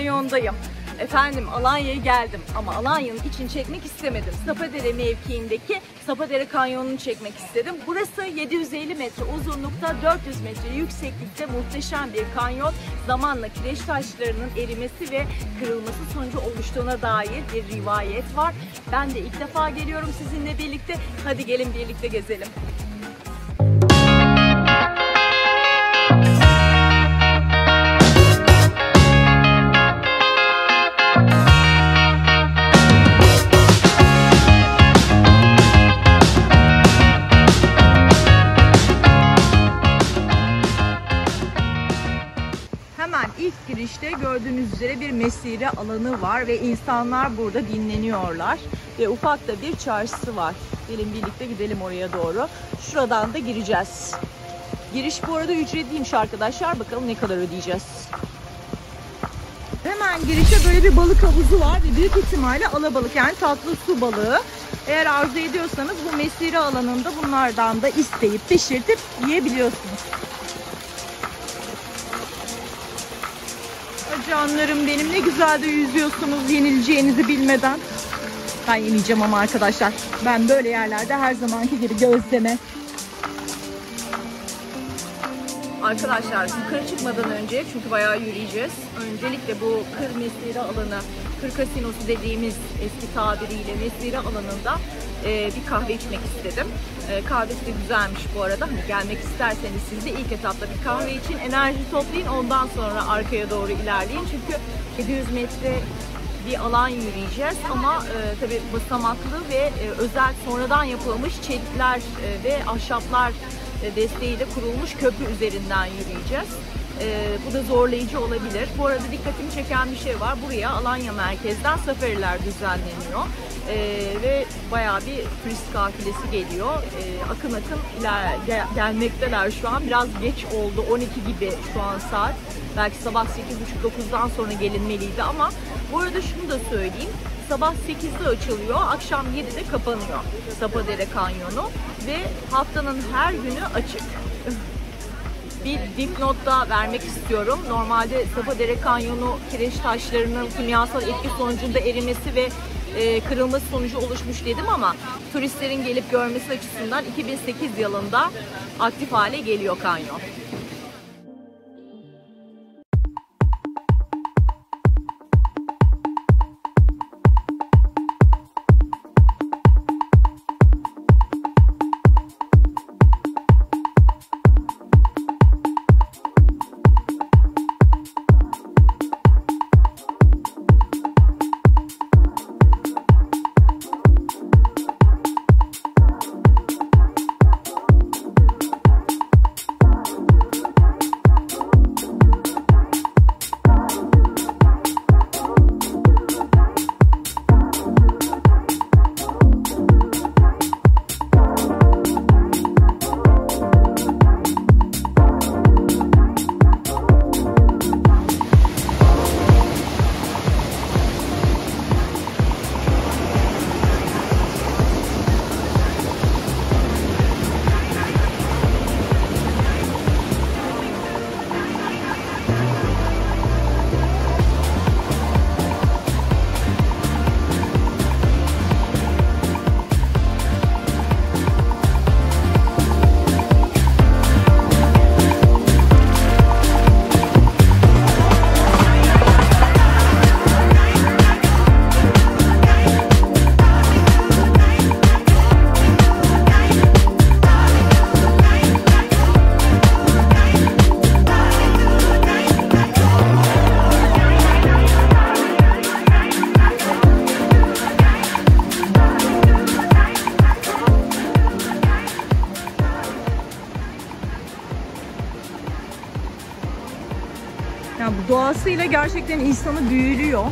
Kanyon'dayım. Efendim Alanya'ya geldim ama Alanya'nın için çekmek istemedim. Sapadere mevkiindeki Sapadere Kanyonu'nu çekmek istedim. Burası 750 metre uzunlukta, 400 metre yükseklikte muhteşem bir kanyon. Zamanla kireç taşlarının erimesi ve kırılması sonucu oluştuğuna dair bir rivayet var. Ben de ilk defa geliyorum sizinle birlikte. Hadi gelin birlikte gezelim. Girişte gördüğünüz üzere bir mesire alanı var ve insanlar burada dinleniyorlar. Ve ufak da bir çarşısı var. Gelin birlikte gidelim oraya doğru. Şuradan da gireceğiz. Giriş bu arada ücretliymiş arkadaşlar. Bakalım ne kadar ödeyeceğiz. Hemen girişte böyle bir balık havuzu var ve büyük ihtimalle alabalık yani tatlı su balığı. Eğer arzu ediyorsanız bu mesire alanında bunlardan da isteyip pişirtip yiyebiliyorsunuz. Canlarım benim ne güzel de yüzüyorsunuz yenileceğinizi bilmeden. Ben yemeyeceğim ama arkadaşlar. Ben böyle yerlerde her zamanki gibi gözleme. Arkadaşlar yukarı çıkmadan önce çünkü bayağı yürüyeceğiz. Öncelikle bu kır mesire alanı, kır kasinosu dediğimiz eski tabiriyle mesire alanında e, bir kahve içmek istedim. E, kahvesi de güzelmiş bu arada. Hani gelmek isterseniz siz de ilk etapta bir kahve için enerji toplayın. Ondan sonra arkaya doğru ilerleyin. Çünkü 700 metre bir alan yürüyeceğiz ama e, tabi basamaklı ve e, özel sonradan yapılmış çelikler e, ve ahşaplar e, desteğiyle kurulmuş köprü üzerinden yürüyeceğiz. E, bu da zorlayıcı olabilir. Bu arada dikkatimi çeken bir şey var. Buraya Alanya merkezden safariler düzenleniyor. E, ve bayağı bir turist kafilesi geliyor. E, akın akın iler, gel- gelmekteler şu an. Biraz geç oldu. 12 gibi şu an saat. Belki sabah 8.30-9'dan sonra gelinmeliydi ama bu arada şunu da söyleyeyim. Sabah 8'de açılıyor, akşam 7'de kapanıyor Sapadere Kanyonu ve haftanın her günü açık. Bir dipnot da vermek istiyorum. Normalde Sapadere Kanyonu kireç taşlarının kimyasal etki sonucunda erimesi ve e, kırılması sonucu oluşmuş dedim ama turistlerin gelip görmesi açısından 2008 yılında aktif hale geliyor kanyon. Doğasıyla gerçekten insanı büyülüyor.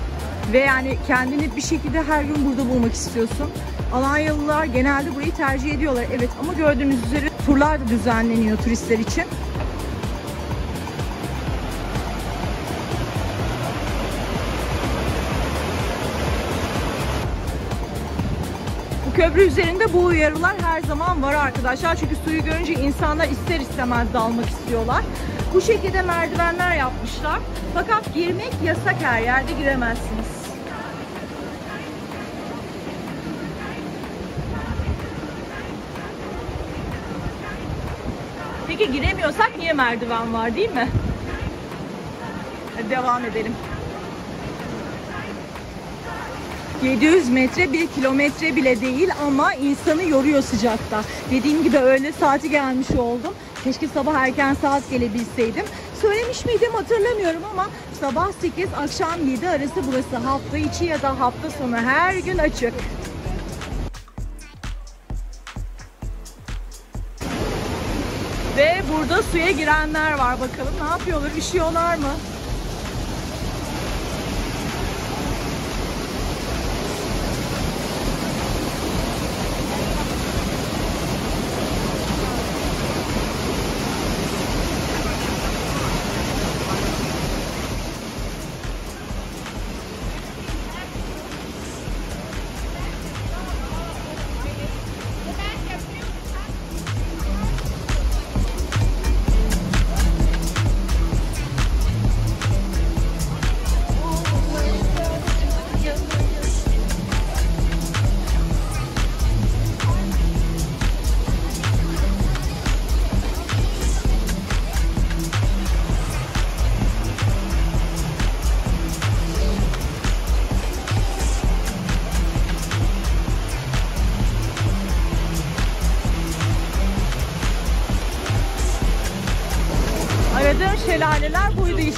Ve yani kendini bir şekilde her gün burada bulmak istiyorsun. Alanyalılar genelde burayı tercih ediyorlar. Evet ama gördüğünüz üzere turlar da düzenleniyor turistler için. Bu köprü üzerinde bu uyarılar her zaman var arkadaşlar. Çünkü suyu görünce insanlar ister istemez dalmak istiyorlar. Bu şekilde merdivenler yapmışlar. Fakat girmek yasak her yerde giremezsiniz. Peki giremiyorsak niye merdiven var değil mi? Devam edelim. 700 metre bir kilometre bile değil ama insanı yoruyor sıcakta. Dediğim gibi öğle saati gelmiş oldum. Keşke sabah erken saat gelebilseydim. Söylemiş miydim hatırlamıyorum ama sabah 8 akşam 7 arası burası hafta içi ya da hafta sonu her gün açık. Ve burada suya girenler var bakalım ne yapıyorlar üşüyorlar mı?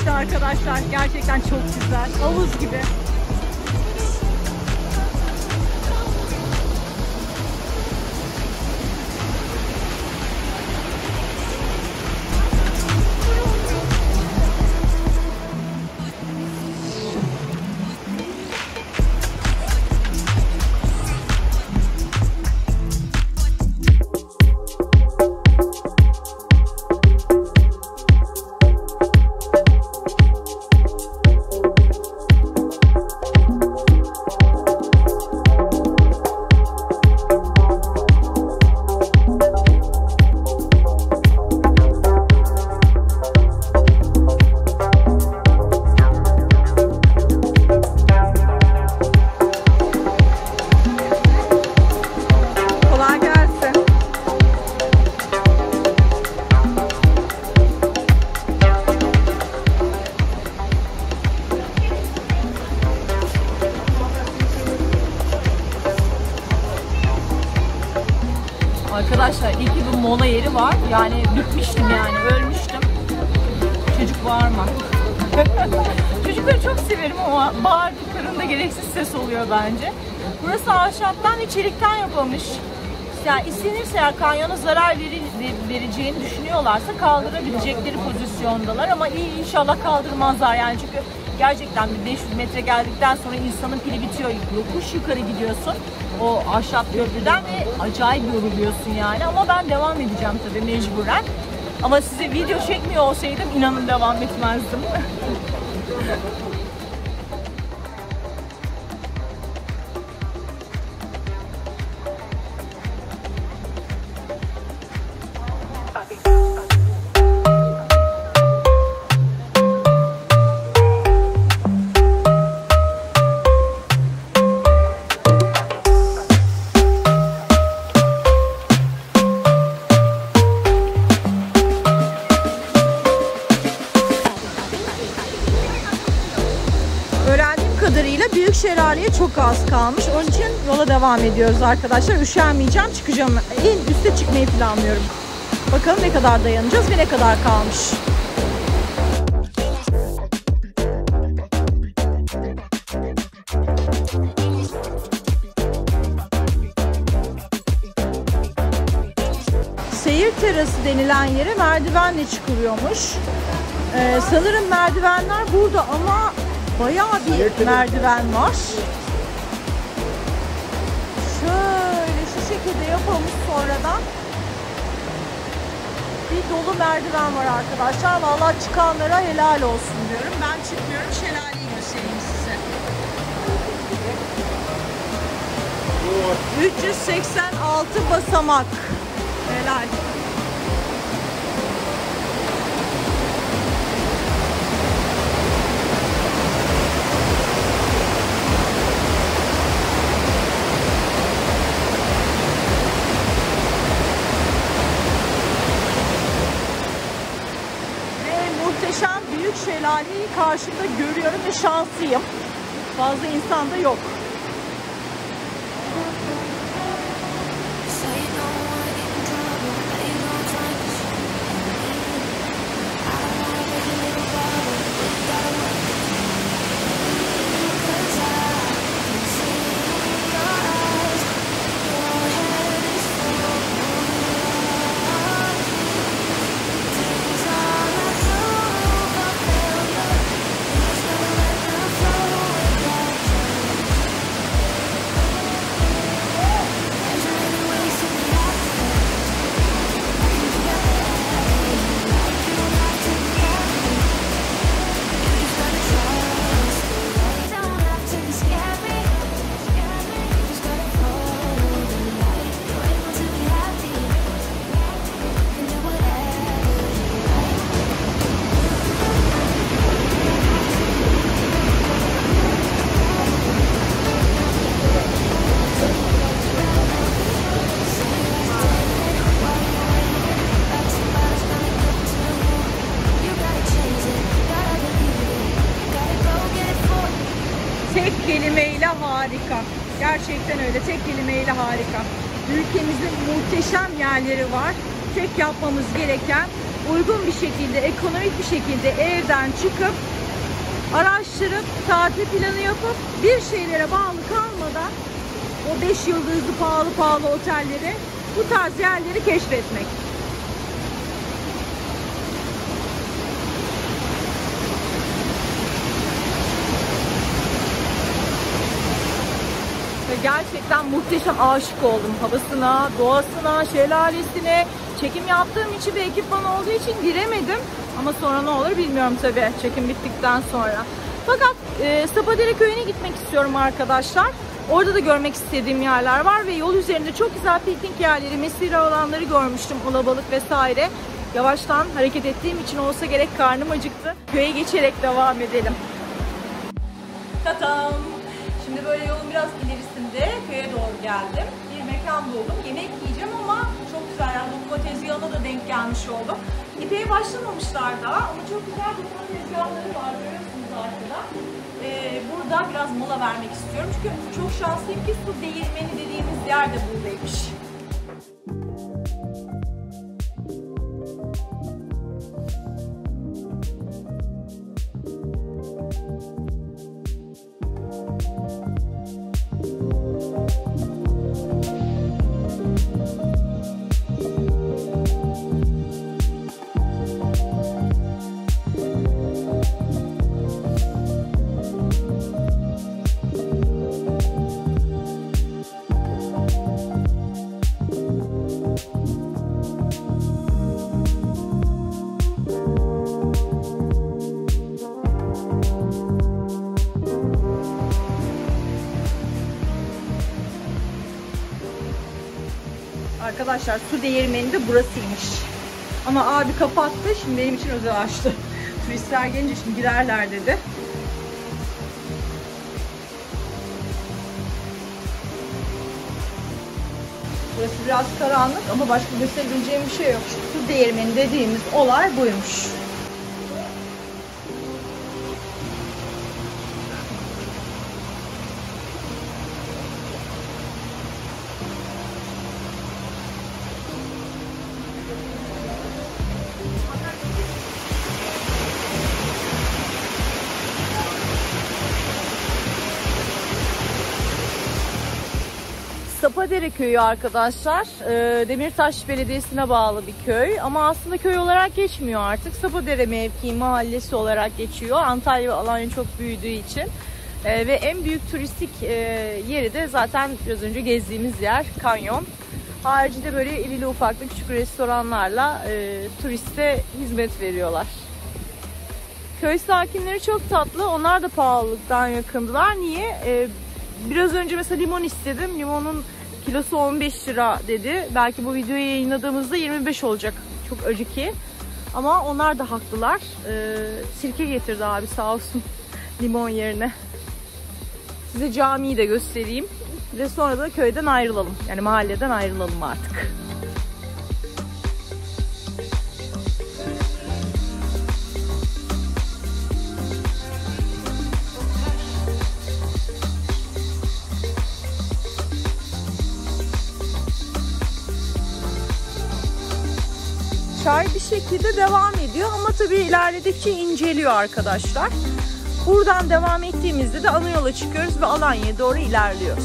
İşte arkadaşlar. Gerçekten çok güzel. Havuz gibi. Bitmiştim yani ölmüştüm. Çocuk mı? Çocukları çok severim ama bağırdıklarında gereksiz ses oluyor bence. Burası ahşaptan ve çelikten yapılmış. Yani istenirse eğer kanyona zarar vereceğini düşünüyorlarsa kaldırabilecekleri pozisyondalar ama iyi inşallah kaldırmazlar yani çünkü gerçekten bir 500 metre geldikten sonra insanın pili bitiyor. Yokuş yukarı gidiyorsun o ahşap köprüden ve acayip yoruluyorsun yani ama ben devam edeceğim tabii mecburen. Ama size video çekmiyor olsaydım inanın devam etmezdim. devam ediyoruz arkadaşlar. Üşenmeyeceğim, çıkacağım. En üste çıkmayı planlıyorum. Bakalım ne kadar dayanacağız ve ne kadar kalmış. Seyir terası denilen yere merdivenle çıkılıyormuş. Ee, sanırım merdivenler burada ama bayağı bir merdiven var. Şöyle şu şekilde yapılmış sonradan. Bir dolu merdiven var arkadaşlar. Vallahi çıkanlara helal olsun diyorum. Ben çıkmıyorum. Şelaleyi göstereyim size. 386 basamak. Helal. Şelaleyi karşımda görüyorum ve şanslıyım. Fazla insan da yok. Yerleri var. Tek yapmamız gereken uygun bir şekilde, ekonomik bir şekilde evden çıkıp araştırıp tatil planı yapıp bir şeylere bağlı kalmadan o 5 yıldızlı pahalı pahalı otelleri bu tarz yerleri keşfetmek. Gerçekten muhteşem aşık oldum havasına, doğasına, şelalesine. Çekim yaptığım için bir ekipman olduğu için giremedim. Ama sonra ne olur bilmiyorum tabii çekim bittikten sonra. Fakat e, Sapadere köyüne gitmek istiyorum arkadaşlar. Orada da görmek istediğim yerler var ve yol üzerinde çok güzel piknik yerleri, mesire alanları görmüştüm, alabalık vesaire. Yavaştan hareket ettiğim için olsa gerek karnım acıktı. Köye geçerek devam edelim. Tatam. Şimdi böyle yolun biraz ilerisinde köye doğru geldim. Bir mekan buldum. Yemek yiyeceğim ama çok güzel yani dokuma tezgahına da denk gelmiş oldum. İpeğe başlamamışlar daha ama çok güzel dokuma tezgahları var görüyorsunuz arkada. Ee, burada biraz mola vermek istiyorum çünkü çok şanslıyım ki su değirmeni dediğimiz yer de buradaymış. Arkadaşlar su değirmeni de burasıymış. Ama abi kapattı. Şimdi benim için özel açtı. Turistler gelince şimdi girerler dedi. Burası biraz karanlık ama başka gösterebileceğim bir şey yok. Şu su değirmeni dediğimiz olay buymuş. Sapadere köyü arkadaşlar. Ee, Demirtaş Belediyesi'ne bağlı bir köy. Ama aslında köy olarak geçmiyor artık. Sapadere mevki mahallesi olarak geçiyor. Antalya ve Alanya çok büyüdüğü için. Ee, ve en büyük turistik e, yeri de zaten biraz önce gezdiğimiz yer kanyon. Haricinde böyle irili ufaklı küçük restoranlarla e, turiste hizmet veriyorlar. Köy sakinleri çok tatlı. Onlar da pahalılıktan yakındılar. Niye? Ee, biraz önce mesela limon istedim. Limonun kilosu 15 lira dedi. Belki bu videoyu yayınladığımızda 25 olacak. Çok acı ki. Ama onlar da haklılar. Ee, sirke getirdi abi sağ olsun limon yerine. Size camiyi de göstereyim. Ve sonra da köyden ayrılalım. Yani mahalleden ayrılalım artık. Çay bir şekilde devam ediyor ama tabii ilerledikçe inceliyor arkadaşlar. Buradan devam ettiğimizde de ana yola çıkıyoruz ve Alanya'ya doğru ilerliyoruz.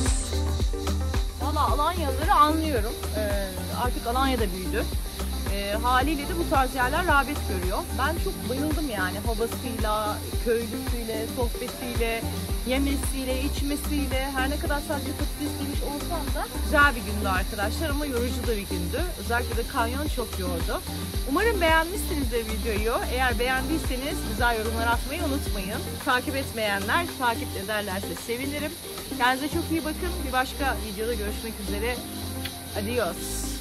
Valla Alanyalıları anlıyorum. Ee, artık Alanya'da büyüdü. Ee, haliyle de bu tarz yerler rağbet görüyor. Ben çok bayıldım yani havasıyla, köylüsüyle, sohbetiyle, yemesiyle, içmesiyle. Her ne kadar sadece patates yemiş olsam da güzel bir gündü arkadaşlar ama yorucu da bir gündü. Özellikle de kanyon çok yordu. Umarım beğenmişsinizdir videoyu. Eğer beğendiyseniz güzel yorumlar atmayı unutmayın. Takip etmeyenler takip ederlerse sevinirim. Kendinize çok iyi bakın. Bir başka videoda görüşmek üzere. Adios.